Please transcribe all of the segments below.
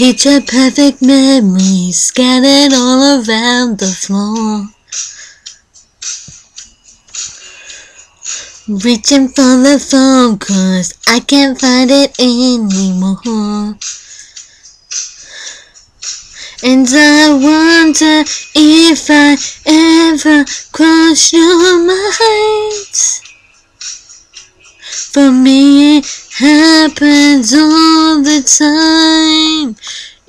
Picture perfect memories scattered all around the floor. Reaching for the phone cause I can't find it anymore. And I wonder if I ever cross your mind. For me, it happens all the time.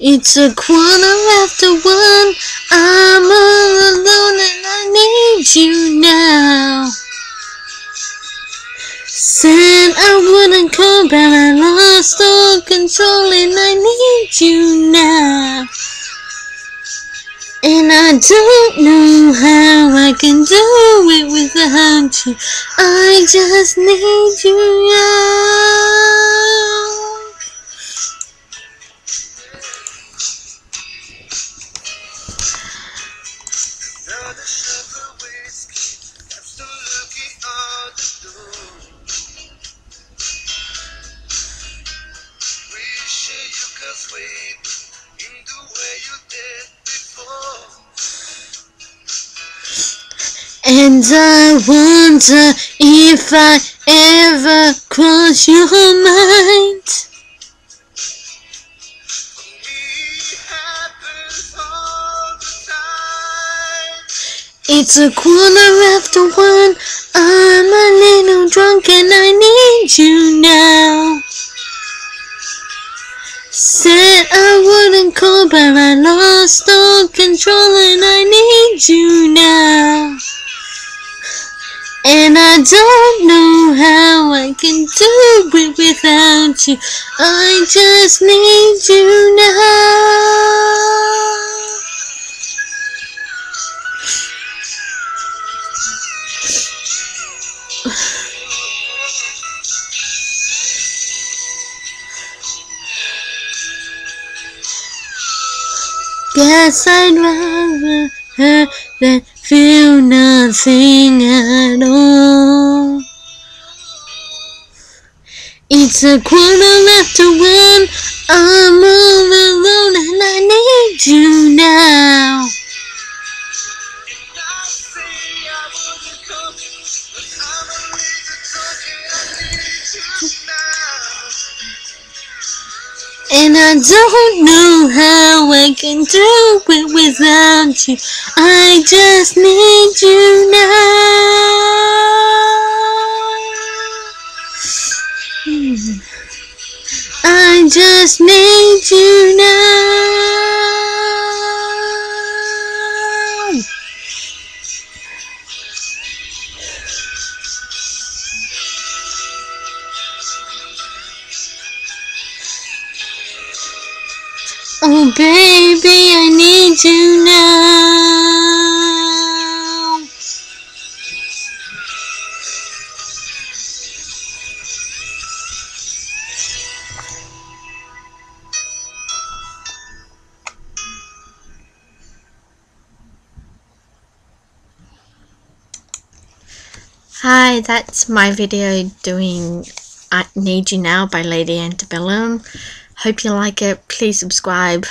It's a quarter after one. I'm all alone and I need you now. Said I wouldn't come, but I lost all control and I need you now. And I don't know how I can do it without you. I just need you now. And I wonder if I ever cross your mind. It's a quarter after one. I'm a little drunk and I need you now. Said I wouldn't call, but I lost all control and I need you now. And I don't know how I can do it without you. I just need you now. Guess I'd rather her than feel nothing at all. It's a quarter after one. And I don't know how I can do it without you. I just need you now. Hmm. I just need you Oh baby, I need you now. Hi, that's my video doing I Need You Now by Lady Antebellum. Hope you like it. Please subscribe.